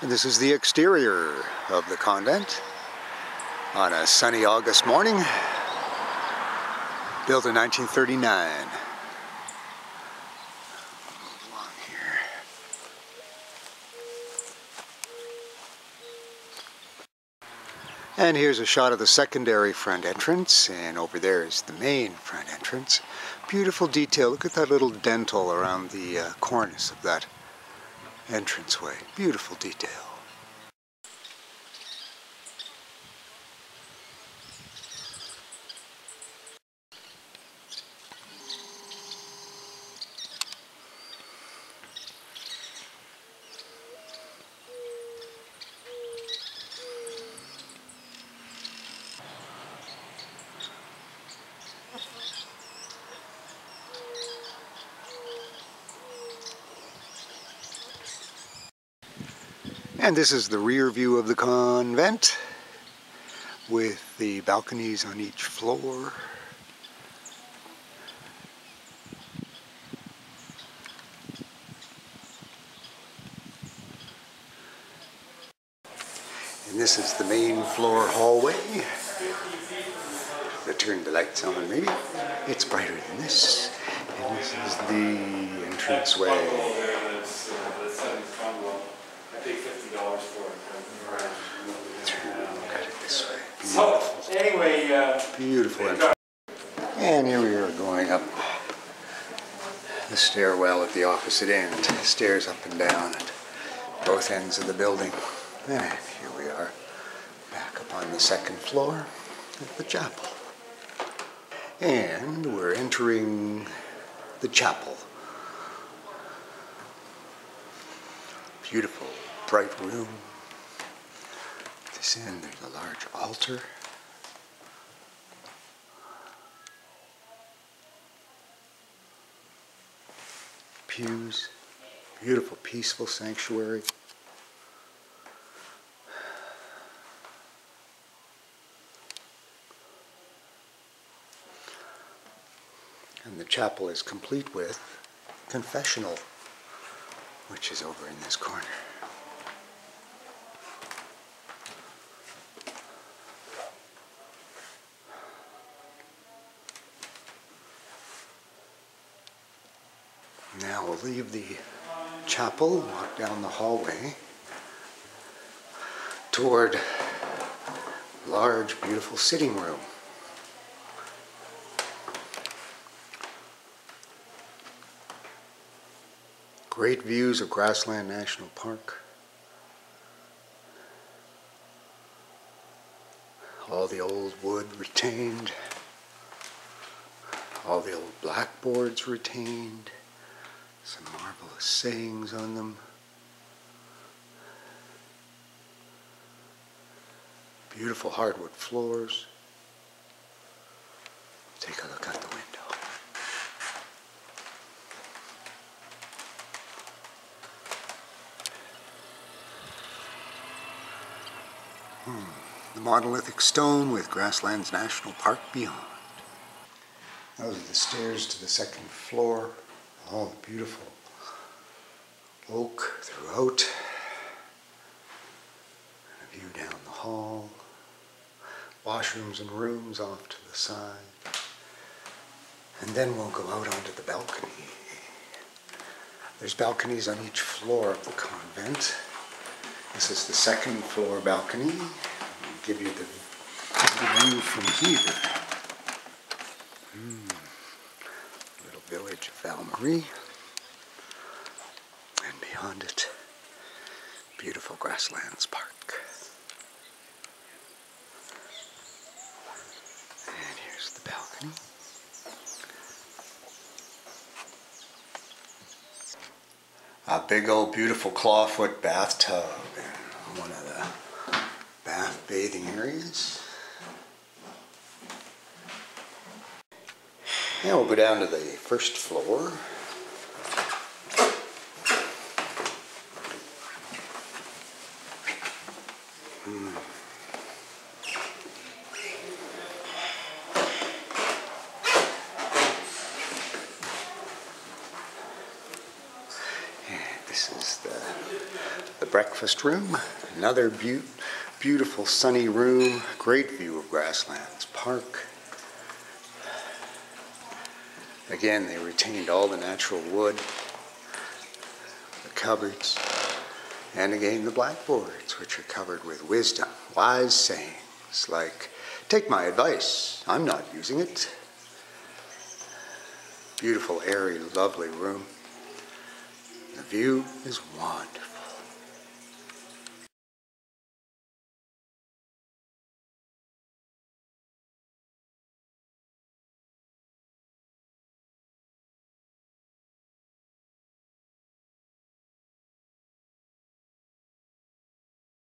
And this is the exterior of the convent on a sunny August morning, built in 1939. Along here. And here's a shot of the secondary front entrance, and over there is the main front entrance. Beautiful detail. Look at that little dentil around the uh, cornice of that entranceway. Beautiful detail. And this is the rear view of the convent with the balconies on each floor. And this is the main floor hallway. I turn the lights on maybe. It's brighter than this. And this is the entranceway. Look at it this way. So, anyway, Beautiful. And here we are going up the stairwell at the opposite end. Stairs up and down at both ends of the building. And here we are back up on the second floor at the chapel. And we're entering the chapel. Beautiful, bright room. This end, there's a large altar. Pews, beautiful, peaceful sanctuary. And the chapel is complete with confessional, which is over in this corner. Now we'll leave the chapel, walk down the hallway toward large, beautiful sitting room. Great views of Grassland National Park. All the old wood retained. All the old blackboards retained. Some marvelous sayings on them. Beautiful hardwood floors. Take a look out the window. Hmm. The monolithic stone with Grasslands National Park beyond. Those are the stairs to the second floor. All beautiful oak throughout. And a view down the hall. Washrooms and rooms off to the side. And then we'll go out onto the balcony. There's balconies on each floor of the convent. This is the second floor balcony. I'll give you the, view from here. Mm village of Val Marie. And beyond it, beautiful grasslands park. And here's the balcony. A big old beautiful clawfoot bathtub in one of the bath bathing areas. Now we'll go down to the first floor. Hmm. This is the, the breakfast room. Another beau- beautiful sunny room. Great view of Grasslands Park. Again, they retained all the natural wood, the cupboards, and again the blackboards, which are covered with wisdom, wise sayings like, Take my advice, I'm not using it. Beautiful, airy, lovely room. The view is wonderful.